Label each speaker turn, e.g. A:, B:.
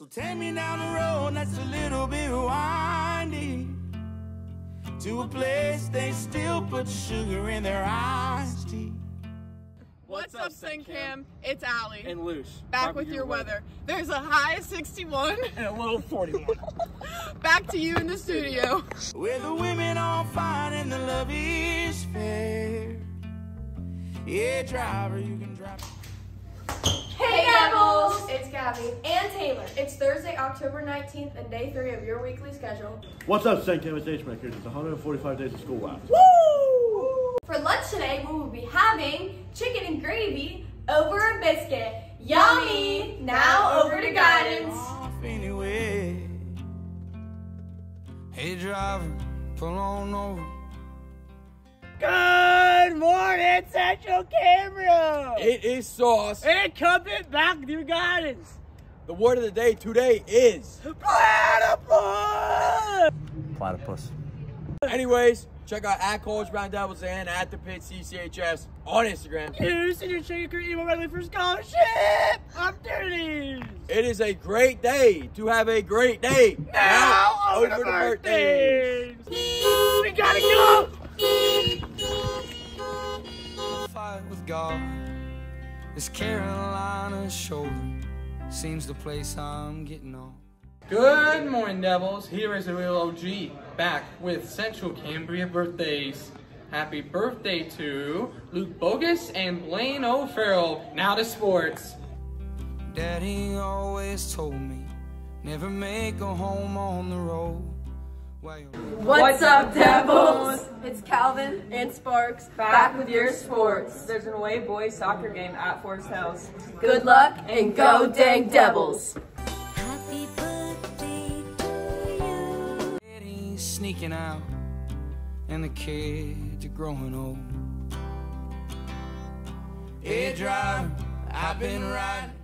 A: So take me down the road that's a little bit windy to a place they still put sugar in their iced tea.
B: What's, up, Syncam? It's Allie.
C: and loose.
B: Back with your weather. There's a high of 61.
C: And a little 41.
B: Back to you in the studio.
A: Where the women all fine and the love is fair. Yeah, driver, you can drive.
D: Hey It's Gabby and Taylor. It's Thursday, October 19th, and day three of your weekly schedule.
E: What's up, St. Thomas H-Makers? It's 145 days of school left. Woo!
D: For lunch today, we will be having chicken and gravy over a biscuit. Yummy! Now over to guidance.
A: Off anyway. Hey, driver, pull on over.
C: Good morning, Central Cambria.
F: It is sauce.
C: And coming back to your guidance.
F: The word of the day today is.
C: Platypus.
E: Platypus.
F: Anyways, check out at College Brown Devils and at the Pit CCHS on Instagram.
C: Here's your chicken email ready for scholarship opportunities.
F: It is a great day to have a great day.
C: Now, over, the birthdays. We gotta go.
G: Fight with God. This Carolina shoulder seems the place I'm getting on.
H: Good morning, Devils. Here is the real OG back with Central Cambria birthdays. Happy birthday to Luke Bogus and Blaine O'Farrell. Now to sports.
G: Daddy always told me never make a home on the road.
D: What's up, Devils? It's Calvin and Sparks back with your sports.
I: There's an away boys soccer game at Forest Hills.
D: Good luck and go dang Devils.
G: Daddy's sneaking out, and the kids are growing old.
A: Hey, driver, I've been riding